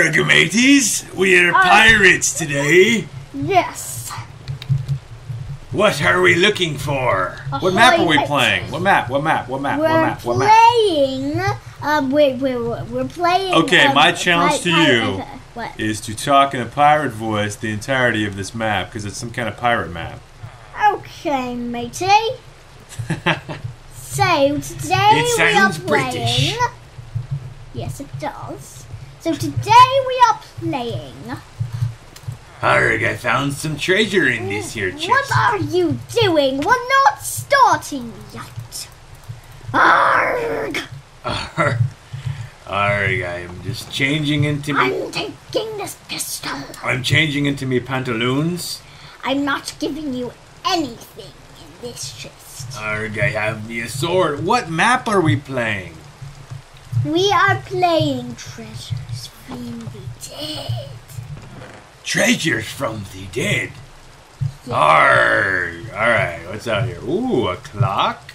Arg, mateys! We are pirates today. Yes. What are we looking for? What map are we playing? What map? What map? What map? We're What map? What map? playing. Um, wait, wait, wait, we're playing. Okay, um, my challenge to you What? Is to talk in a pirate voice the entirety of this map because it's some kind of pirate map. Okay, matey. So today It we are sounds playing. British. Yes, it does. So today we are playing. Arg, I found some treasure in this here chest. What are you doing? We're not starting yet. Arg! Arg, Arg, I am just changing into me. I'm taking this pistol. I'm changing into me pantaloons. I'm not giving you anything in this chest. Arg, I have me a sword. What map are we playing? We are playing treasures from the dead. Treasures from the dead. Arg, alright, what's out here? Ooh, a clock.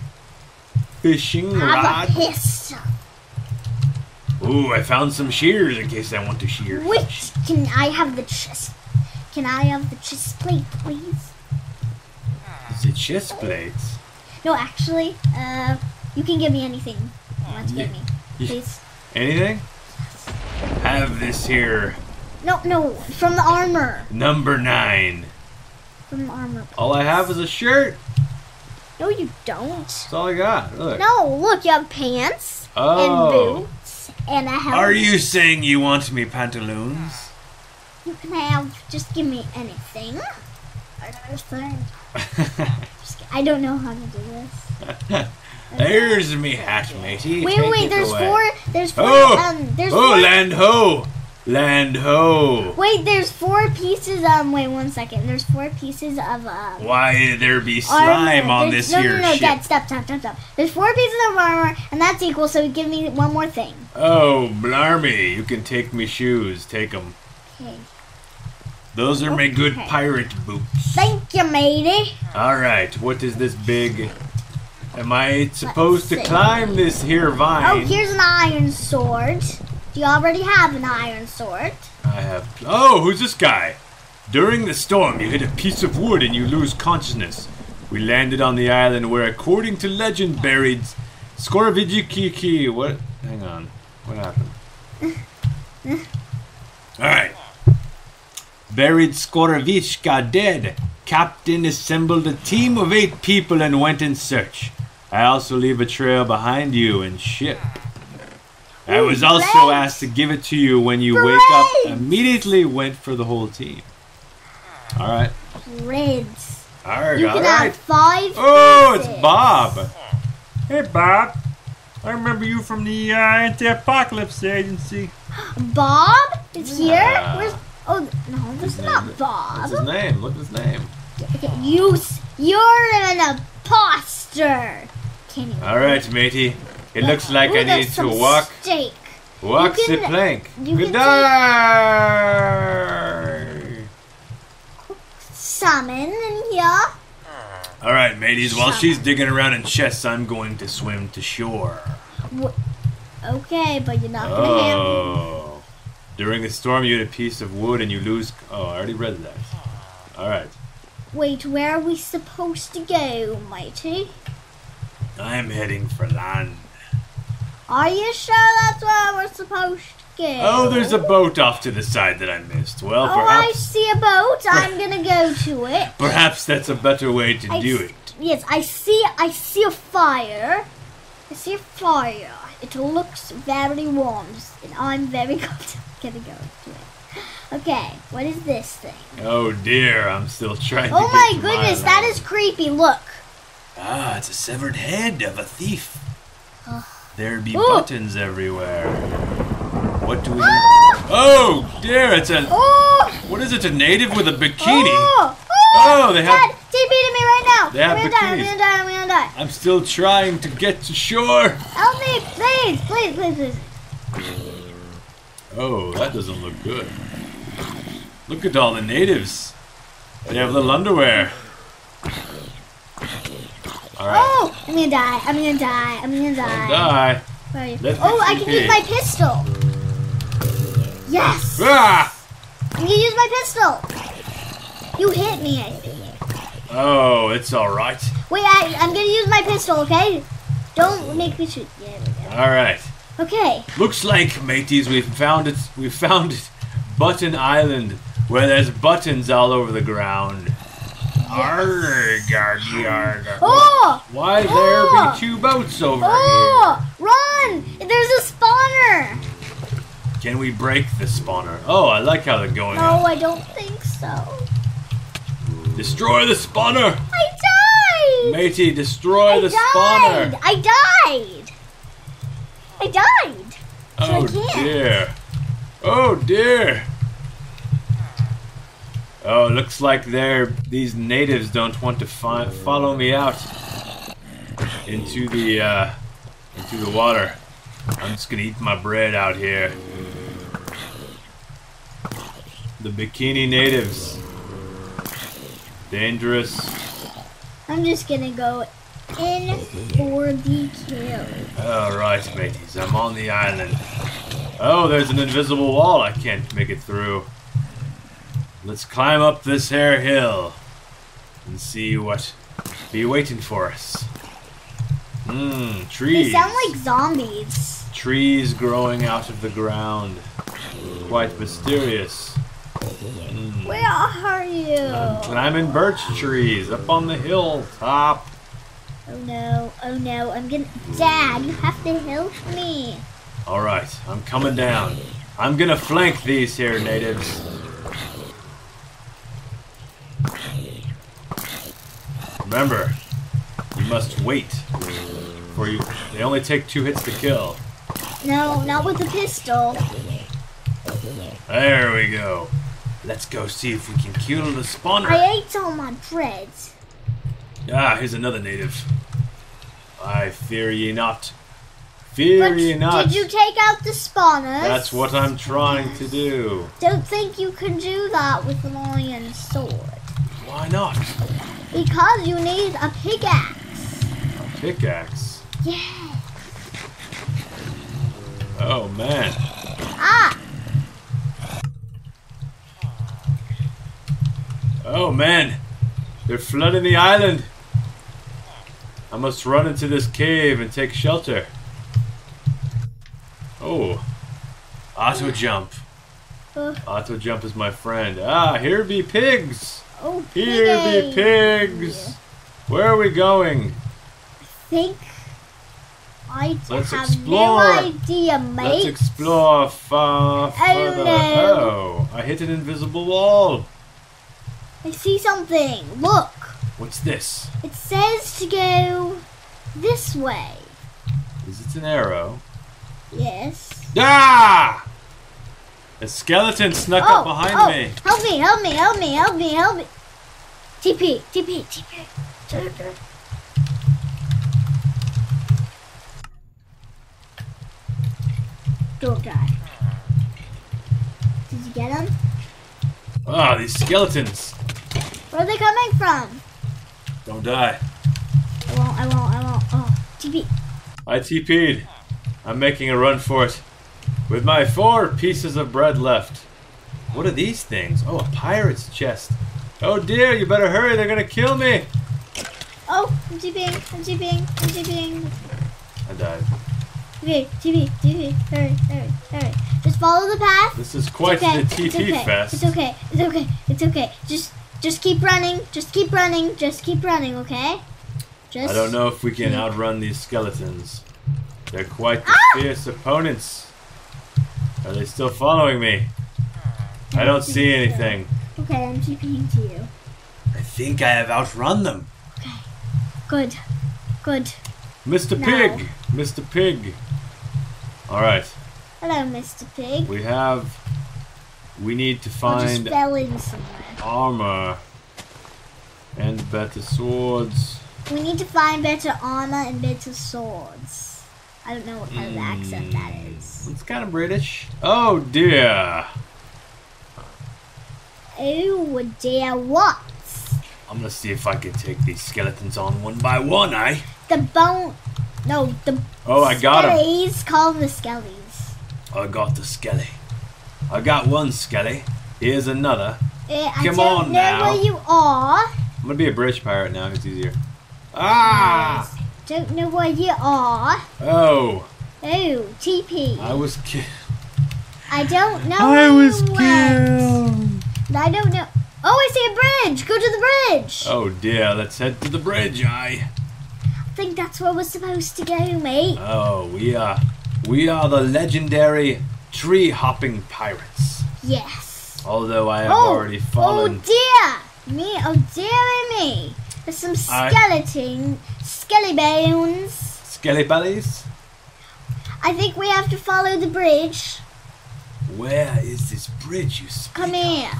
Fishing rod. Ooh, I found some shears in case I want to shear. Which can I have the chest? Can I have the chest plate, please? Is it chest plates? No, actually, uh, you can give me anything you want to give me, Yeah. Please. Anything? Have this here. No, no, from the armor. Number nine. From the armor. All I have is a shirt. No, you don't. That's all I got. Look. No, look, you have pants Oh. and boots and a helmet. Are you saying you want me pantaloons? You can have. Just give me anything. Anything. Just ki- I don't know how to do this. There's me hat, matey. Wait, Take wait. There's away. four. There's four. Oh! Um. There's Oh, four. land ho! Land ho! Wait, there's four pieces. Um. Wait, one second. There's four pieces of um. Why there be slime armor. on There's- this no, here no, no, ship? Dad, stop, stop, stop, stop. There's four pieces of armor, and that's equal. So give me one more thing. Oh, blarmy! You can take me shoes. Take them. Okay. Those are my good pirate boots. Thank you, matey. All right. What is this big? Am I supposed to climb this here vine? Oh, here's an iron sword. Do you already have an iron sword? I have. Oh, who's this guy? During the storm, you hit a piece of wood and you lose consciousness. We landed on the island where, according to legend, buried Skorovijikiki. What? Hang on. What happened? Alright. Buried Skorovichka dead. Captain assembled a team of eight people and went in search. I also leave a trail behind you and ship. I was also asked to give it to you when you wake up. Immediately went for the whole team. Alright. Reds. Alright, You can alright. have five. Oh, pieces. it's Bob. Hey, Bob. I remember you from the uh, Anti-Apocalypse Agency. Bob is here. Yeah. Where's? Oh no, this is not Bob. What's his name? Look at his name. Okay, you, you're an imposter. Can you? Alright, matey. It looks like Ooh, I need to walk Steak. walk You the plank. Good can day. Salmon in here. Alright, mateys, while she's digging around in chests, I'm going to swim to shore. Okay, but you're not gonna have. Oh. During a storm, you hit a piece of wood and you lose. Oh, I already read that. Alright. Wait, where are we supposed to go, matey? I'm heading for land. Are you sure that's where we're supposed to go? Oh, there's a boat off to the side that I missed. Well, Oh, I see a boat. I'm gonna go to it. perhaps that's a better way to I do it. Yes, I see. I see a fire. I see a fire. It looks very warm, and I'm very cold. Gonna go to it. Okay, what is this thing? Oh dear, I'm still trying to Oh my goodness, that land. is creepy. Look. Ah, it's a severed head of a thief. There be Ooh. buttons everywhere. What do we? Ah! Oh dear, it's a. Oh! What is it? A native with a bikini? Oh! Oh, they have- Dad, TP to me right now. They have I'm gonna die. I'm bikinis. gonna die. I'm gonna die. I'm still trying to get to shore. Help me, please, please, please, please. Oh, that doesn't look good. Look at all the natives. They have little underwear. All right. Oh, I'm gonna die. I'm gonna die. I'm gonna die. Die. Where are you? Oh, I can use my pistol. Yes! Ah! I'm gonna use my pistol! You hit me, Oh, it's all right. Wait, I, I'm gonna use my pistol, okay? Don't make me shoot. Yeah, All right. Okay. Looks like, mateys, we've found it. We've found it. Button Island, where there's buttons all over the ground. Arg, arg, arg. Oh! Why there Oh! be two boats over oh! here? Oh! Run! There's a spawner! Can we break the spawner? Oh, I like how they're going. No, out. I don't think so. Destroy the spawner, I died! matey. Destroy I the died! spawner. I died! I died! So I Oh can't. dear. Oh dear. Oh, looks like they're these natives don't want to fi- follow me out into the uh, into the water. I'm just gonna eat my bread out here. The bikini natives. Dangerous. I'm just gonna go in for the kill. Alright, mateys, I'm on the island. Oh, there's an invisible wall I can't make it through. Let's climb up this here hill and see what be waiting for us. Mmm, trees. They sound like zombies. trees growing out of the ground. Quite mysterious. Mm. Where are you? I'm climbing birch trees up on the hilltop. Oh no, oh no, I'm gonna. Dad, you have to help me. Alright, I'm coming down. I'm gonna flank these here natives. Remember, you must wait for you. They only take two hits to kill. No, not with the pistol. There we go. Let's go see if we can kill the spawner. I ate all my bread. Ah, here's another native. I fear ye not. Fear But ye not. did you take out the spawners? That's what I'm trying to do. Don't think you can do that with an iron sword. Why not? Because you need a pickaxe. A Pickaxe. Yeah. Oh man. Ah! Oh man, they're flooding the island. I must run into this cave and take shelter. Oh, auto jump. Auto jump is my friend. Ah, here be pigs. Oh, Here be pigs. Where are we going? think I Let's have explore. no idea, mate. Let's explore far further. no. Oh, I hit an invisible wall. I see something. Look. What's this? It says to go this way. Is it an arrow? Yes. Ah! A skeleton snuck oh, up behind oh, me. Help me, help me, help me, help me, help me. TP, TP, TP. Don't die. Did you get him? Ah, these skeletons. Where are they coming from? Don't die. I won't, I won't, I won't. Oh, TP. I TP'd. I'm making a run for it. With my four pieces of bread left. What are these things? Oh, a pirate's chest. Oh dear, you better hurry, they're gonna kill me. Oh, I'm TPing, I'm TPing, I'm TPing. I died. Okay, TP, TP. Hurry, hurry, hurry. Just follow the path. This is quite okay. the TP it's okay. fest. It's okay. It's okay. It's okay. Just just keep running. Just keep running. Just keep running, okay? Just I don't know if we can outrun these skeletons. They're quite the Ah! fierce opponents. Are they still following me? I don't see anything. Okay, I'm TPing to you. I think I have outrun them. Okay. Good. Good. Mr. No. Pig! Mr. Pig! Alright, Hello, Mr. Pig. we have. We need to I just find fell in somewhere. armor and better swords. We need to find better armor and better swords. I don't know what kind of accent that is. It's kind of British. Oh dear! Oh dear, what? I'm gonna see if I can take these skeletons on one by one, eh? The bone. No, the Oh, I got him. skellies. Call the skellies. I got the skelly. I got one skelly. Here's another. I Come don't on know now. where you are. I'm gonna be a British pirate now. It's easier. Ah! Don't know where you are. Oh, Oh, TP. I was ki- I don't know I where was killed. I don't know. Oh, I see a bridge. Go to the bridge. Oh dear, let's head to the bridge, I. I think that's where we're supposed to go, mate. Oh, we are, we are the legendary tree hopping pirates. Yes. Although I have oh, already fallen. oh dear. Me, oh dear me. There's some I- skeleton, skelly bones. Skelly bellies. I think we have to follow the bridge. Where is this bridge, you speak Come of? here.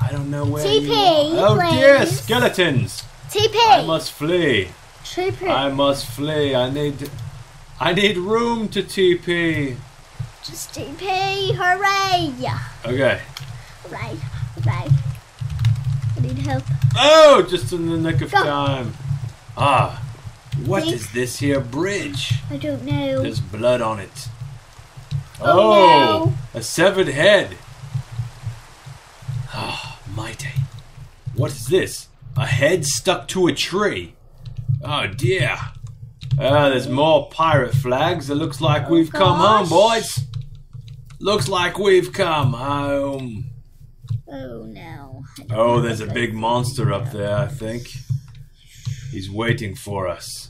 I don't know where TP, you are. Oh dear, skeletons! TP. I must flee. TP. I must flee. I need, I need room to TP. Just TP. Hooray. Okay. Hooray. Hooray. I need help. Oh, just in the nick of Go. time. Ah, what is this here bridge? I don't know. There's blood on it. Oh, a severed head. Ah, mighty. What is this? A head stuck to a tree. Oh dear. Ah, there's more pirate flags. It looks like Oh, we've come home, boys. Looks like we've come home. Oh no. Oh, there's a big monster up there, I think. He's waiting for us.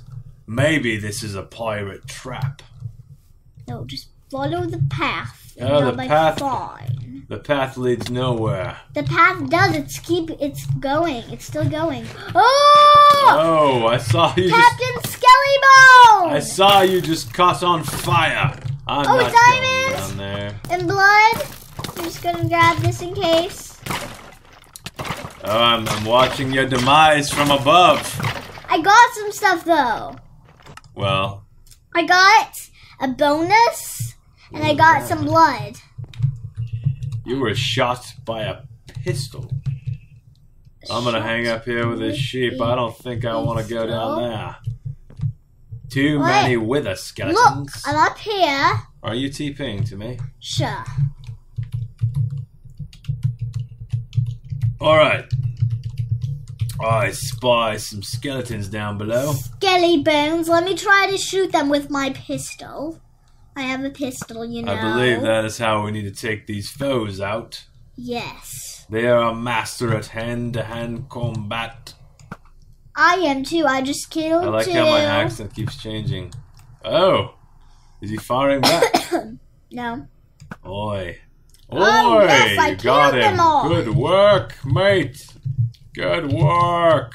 Maybe this is a pirate trap. No, just follow the path. Oh, the path. Fine. The path leads nowhere. The path does. It's keep. It's going. It's still going. Oh! Oh, I saw you just Captain Skellybone! I saw you just caught on fire. I'm Oh, not diamonds! going down there. And blood. I'm just gonna grab this in case. Oh, I'm, I'm watching your demise from above. I got some stuff though. Well, I got a bonus, and I got some blood. you were shot by a pistol. I'm gonna hang up here with this sheep. I don't think I want to go down there. Too many wither skeletons. Look. I'm up here. Are you TPing to me? Sure. All right. I spy some skeletons down below. Skelly bones. Let me try to shoot them with my pistol. I have a pistol, you know. I believe that is how we need to take these foes out. Yes. They are a master at hand-to-hand combat. I am too. I just killed I like two. how my accent keeps changing. Oh, is he firing back? No. Oi. Oi, Oh, yes, you got him. Good work, mate. Good work.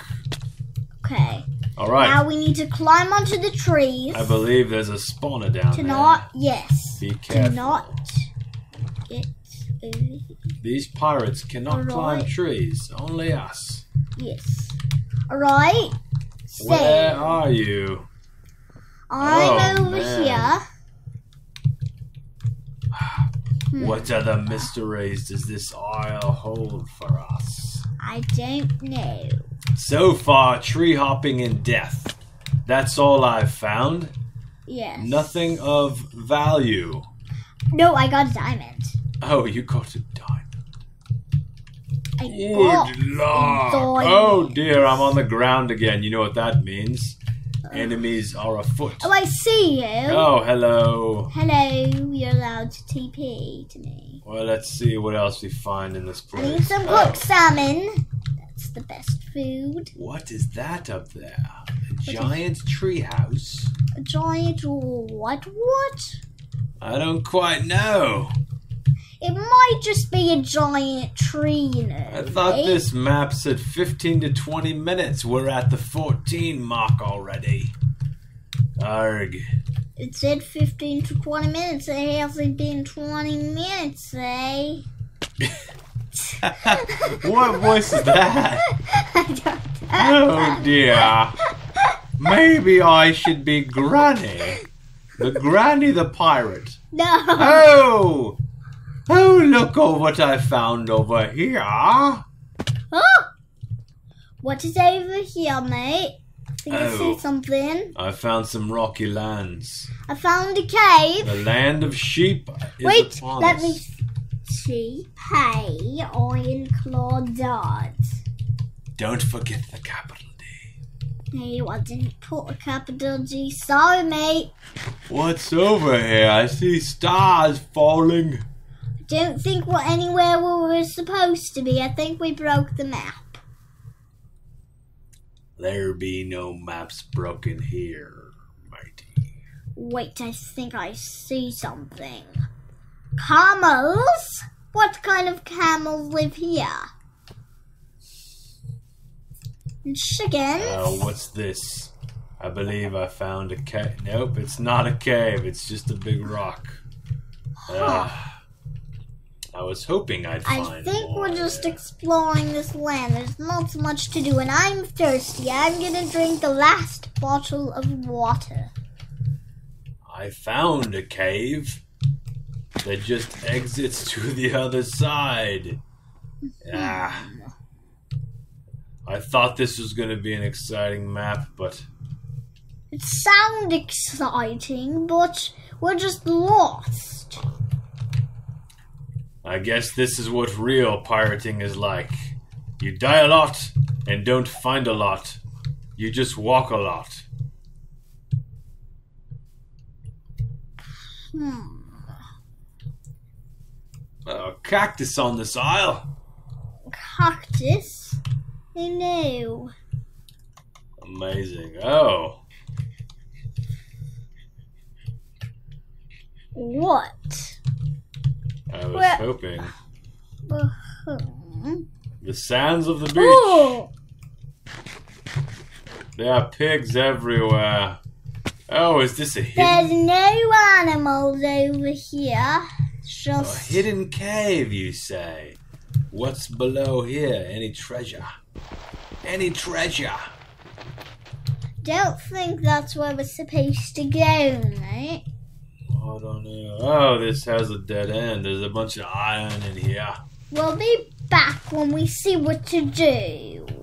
Okay. All right. Now we need to climb onto the trees. I believe there's a spawner down to there. not. Yes. Be To careful. not get. over here. These pirates cannot All climb trees. Only us. Yes. All right. So Where are you? I'm Oh, over man. here. What other mysteries does this isle hold for us? I don't know. So far, tree hopping and death. That's all I've found. Yes. Nothing of value. No, I got a diamond. Oh, you got a diamond. I Good lord. Oh dear, I'm on the ground again. You know what that means. Enemies are afoot. Oh, I see you. Oh, hello. Hello, you're allowed to TP to me. Well, let's see what else we find in this I place. need some Oh, cooked salmon. That's the best food. what is that up there? A giant tree house? A giant what? What? I don't quite know. It might just be a giant tree, you know. I thought right? this map said 15 to 20 minutes. We're at the 14 mark already. Arg. It said 15 to 20 minutes. It hasn't been 20 minutes, eh? what voice is that? I don't Oh dear. Maybe I should be Granny. The Granny the pirate. No. Oh! Oh, look at what I found over here. Huh? What is over here, mate? I Oh. see something. I found some rocky lands. I found a cave. The land of sheep is Wait, let us. me T Pay Iron Claw Dart. Don't forget the capital D. No, I didn't put a capital G. Sorry, mate. What's over here? I see stars falling. I don't think we're anywhere where we were supposed to be. I think we broke the map. There be no maps broken here, mighty. Wait, I think I see something. Camels? What kind of camels live here? Chickens? Uh, what's this? I believe I found a cave. Nope, it's not a cave. It's just a big rock. Ah. I was hoping I'd I think more. we're just exploring this land. There's not so much to do, and I'm thirsty. I'm gonna drink the last bottle of water. I found a cave that just exits to the other side. Ah. I thought this was going to be an exciting map, but It sounds exciting, but we're just lost. I guess this is what real pirating is like. You die a lot and don't find a lot. You just walk a lot. Hmm. A cactus on this isle. Cactus? I know. Amazing. Oh, What? I was Well- hoping. Hmm. The sands of the beach. Oh! There are pigs everywhere. Oh, is this a hidden, There's no animals over here. a Just hidden cave, you say? What's below here? Any treasure? Any treasure? don't think that's where we're supposed to go, mate. Don't know. Oh, this has a dead end. There's a bunch of iron in here. We'll be back when we see what to do.